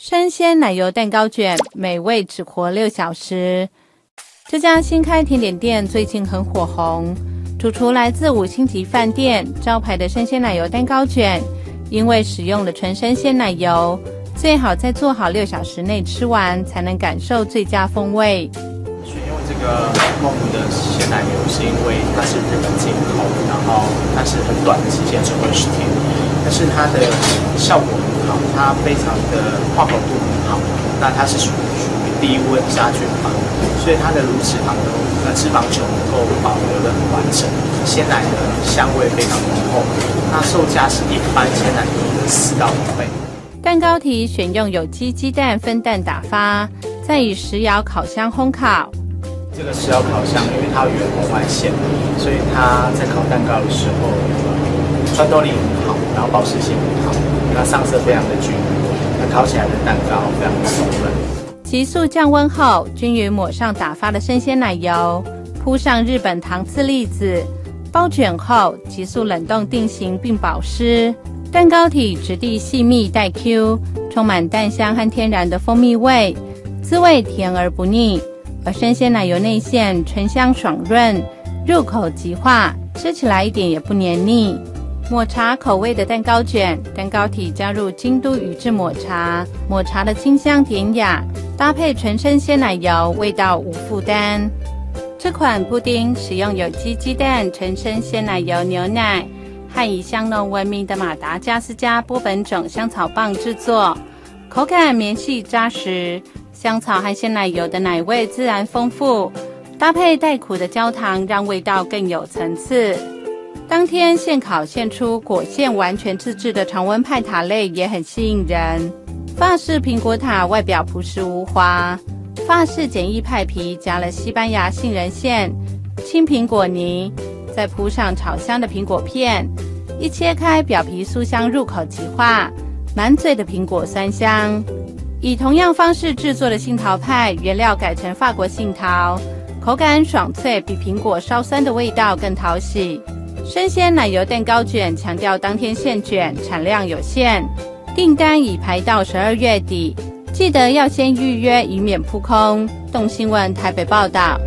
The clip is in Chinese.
生鲜奶油蛋糕卷，美味只活六小时。这家新开甜点店最近很火红，主厨来自五星级饭店，招牌的生鲜奶油蛋糕卷，因为使用了纯生鲜奶油，最好在做好六小时内吃完，才能感受最佳风味。选用这个梦的鲜奶油，是因为它是日本进口，然后它是很短的期间，只有二十天，但是它的效果它非常的化口度很好，那它是属于属于低温杀菌法，所以它的乳脂肪都呃脂肪球能够保留的很完整，鲜奶的香味非常浓厚，那售价是一般鲜奶的四到五倍。蛋糕体选用有机鸡蛋分蛋打发，再以石窑烤箱烘烤。这个石窑烤箱，因为它有圆红外线，所以它在烤蛋糕的时候，穿透力很好，然后保湿性很好，它上色非常的均匀，那烤起来的蛋糕非常的松软。急速降温后，均匀抹上打发的生鲜奶油，铺上日本糖渍栗子，包卷后急速冷冻定型并保湿。蛋糕体质地细密带 Q，充满蛋香和天然的蜂蜜味，滋味甜而不腻。而生鲜奶油内馅醇香爽润，入口即化，吃起来一点也不黏腻。抹茶口味的蛋糕卷，蛋糕体加入京都宇治抹茶，抹茶的清香典雅，搭配纯生鲜奶油，味道无负担。这款布丁使用有机鸡蛋、纯生鲜奶油、牛奶和以香浓闻名的马达加斯加波本种香草棒制作，口感绵细扎实，香草和鲜奶油的奶味自然丰富，搭配带苦的焦糖，让味道更有层次。当天现烤现出果馅完全自制的常温派塔类也很吸引人。法式苹果塔外表朴实无华，法式简易派皮加了西班牙杏仁馅、青苹果泥，再铺上炒香的苹果片，一切开表皮酥香入口即化，满嘴的苹果酸香。以同样方式制作的杏桃派，原料改成法国杏桃，口感爽脆，比苹果稍酸的味道更讨喜。生鲜奶油蛋糕卷强调当天现卷，产量有限，订单已排到十二月底，记得要先预约，以免扑空。动新闻台北报道。